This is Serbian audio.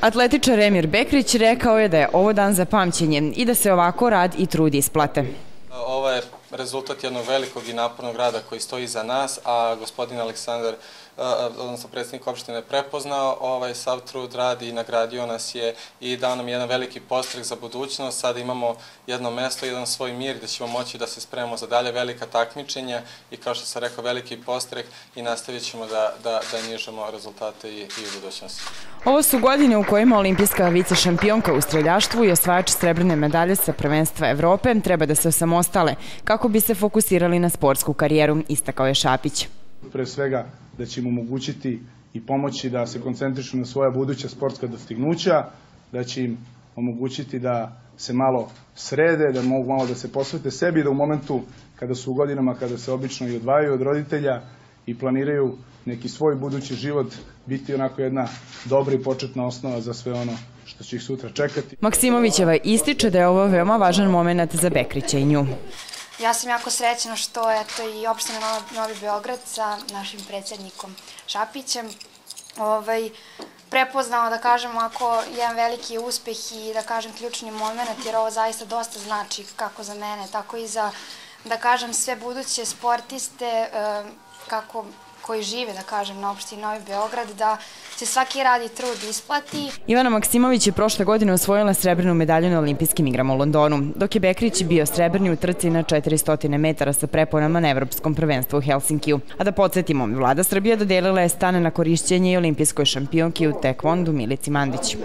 Atletičar Emir Bekrić rekao je da je ovo dan za pamćenje i da se ovako rad i trud isplate. Ovo je rezultat jednog velikog i napornog rada koji stoji iza nas, a gospodin Aleksandar, odnosno predsednik opštine, prepoznao ovaj sav trud radi i nagradio nas je i dao nam jedan veliki postrek za budućnost. Sada imamo jedno mesto, jedan svoj mir gde ćemo moći da se spremamo za dalje velika takmičenja i kao što sam rekao veliki postrek i nastavit ćemo da, da, da nižemo rezultate i, i u budućnosti. Ovo su godine u kojima olimpijska vice šampionka u streljaštvu i osvajač srebrne medalje sa prvenstva Evrope treba da se osamostale kako bi se fokusirali na sportsku karijeru, istakao je Šapić. Pre svega da će im omogućiti i pomoći da se koncentrišu na svoja buduća sportska dostignuća, da će im omogućiti da se malo srede, da mogu malo da se posvete sebi, da u momentu kada su u godinama kada se obično i odvajaju od roditelja i planiraju neki svoj budući život, biti onako jedna dobra i početna osnova za sve ono što će ih sutra čekati. Maksimovićeva ističe da je ovo veoma važan moment za Bekrića i nju. Ja sam jako srećna što je to i opština Novi Beograd sa našim predsednikom Šapićem. Ovaj, prepoznao, da kažem, ako jedan veliki uspeh i, da kažem, ključni moment, jer ovo zaista dosta znači kako za mene, tako i za, da kažem, sve buduće sportiste, kako koji žive, da kažem, na opštini Novi Beograd, da se svaki rad i trud isplati. Ivana Maksimović je prošle godine osvojila srebrnu medalju na olimpijskim igrama u Londonu, dok je Bekrić bio srebrni u trci na 400 metara sa preponama na Evropskom prvenstvu u Helsinkiju. A da podsjetimo, vlada Srbije dodelila je stane na korišćenje i olimpijskoj šampionki u tekvondu Milici Mandić.